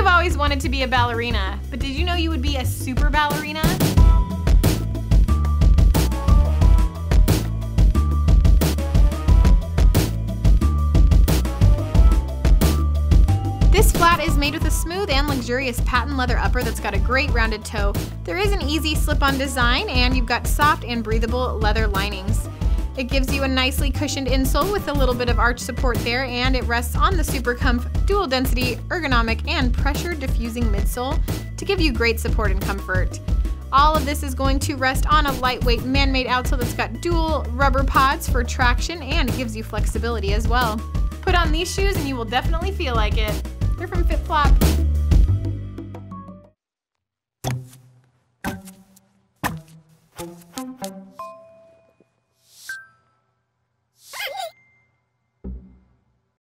you've always wanted to be a ballerina, but did you know you would be a super ballerina? This flat is made with a smooth and luxurious patent leather upper that's got a great rounded toe. There is an easy slip-on design and you've got soft and breathable leather linings. It gives you a nicely cushioned insole with a little bit of arch support there and it rests on the SupercomFF dual density, ergonomic, and pressure diffusing midsole to give you great support and comfort. All of this is going to rest on a lightweight man-made outsole that's got dual rubber pods for traction and gives you flexibility as well. Put on these shoes and you will definitely feel like it. They're from FitFlop.